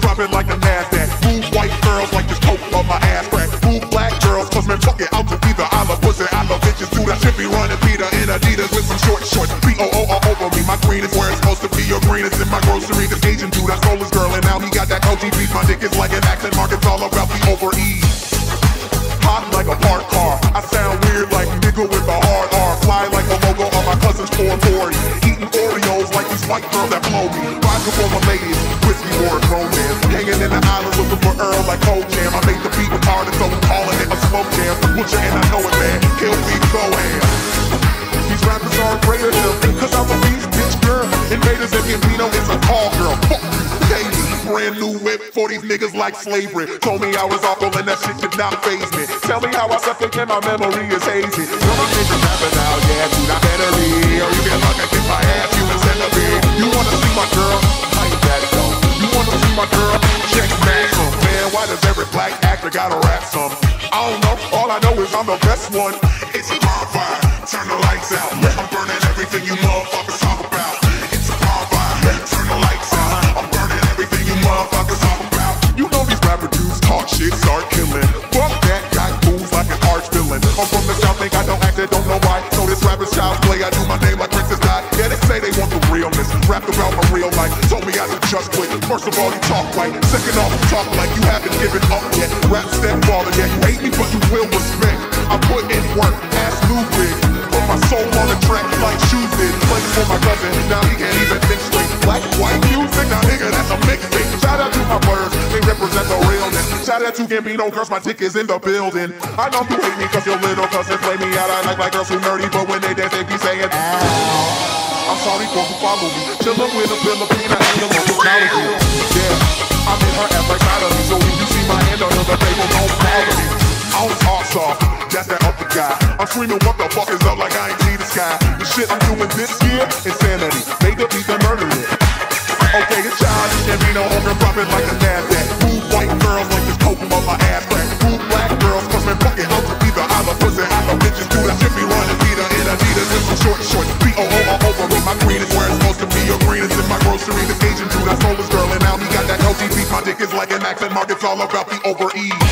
profit like a NASDAQ. Move white girls like this coke up my ass crack. Move black girls, cause man, fuck it, I'll do either. I love pussy, I love bitches, dude. I should be running Peter in Adidas with some short shorts. B-O-O all over me. My green is where it's supposed to be. Your green is in my grocery. This Asian dude, I stole his girl, and now he got that OG beef. My dick is like an accent mark, it's all about the overease. Hot like a parked car. I sound weird like nigga with a hard R. Fly like a logo on my cousin's 440. Eating Oreos like these white girls that blow me. Rockin' for my ladies, whiskey more romance. Hanging in the islands looking for Earl like Cold Jam. I make the beat retarded, so I'm calling it a smoke jam. Butcher and I know it, man. Kill me, go ham. These rappers are afraid of them, cause I'm a beast, bitch girl. Invaders and Gambino is a call girl. Fuck you. Brand new whip for these niggas like slavery. Told me I was awful and that shit did not phase me. Tell me how I suffocate my memory is hazy. My nigga rapping now, yeah, dude, don't know, all I know is I'm the best one. It's a bonfire, turn the lights out. I'm burning everything you motherfuckers talk about. It's a bonfire, turn the lights out. I'm burning everything you motherfuckers talk about. You know these rapper dudes talk shit, start killing. Fuck that, got fools like an arch villain. I'm from the south, think I don't act it, don't know why. So this rapper's child's play, I do my name like Princess Di. Yeah, they say they want the realness. Rapped about my real life, told me I should just quit. First of all, you talk right. Second off, you talk like you haven't given up yet. Rap step yeah, you hate me, but you will respect. I put in work, ass big. Put my soul on the track like shoes did. Playing for my cousin, now he can't even think straight. Black, white music, now nigga, that's a mixtape. Shout out to my birds, they represent the realness. Shout out to Gambino, cause my dick is in the building. I know you hate me cause your little cousins play me out. I like my girls who nerdy, but when they dance, they be saying, I'm sorry for who follow me. Chillin' with a Filipina and the local soft, that's that upper guy. I'm screaming, what the fuck is up like I ain't see the sky. The shit I'm doing this year, insanity. Make the beat and murder it. Okay, it's childish, and be no hunger profit like a NASDAQ. Move white girls like this coke up my ass crack. Move black girls, cause man, fuck it, I'm to either. I love pussy, I love bitches, dude. I should be running Peter in Adidas with some short shorts. B-O-O all over me. My green is where it's supposed to be. Your green is in my grocery. This Asian dude, I stole his girl, and now he got that OG beef. My dick is like an accent mark, it's all about the overeat.